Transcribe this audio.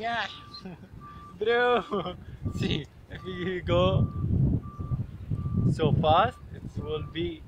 Yeah. Bro, see, if you go so fast, it will be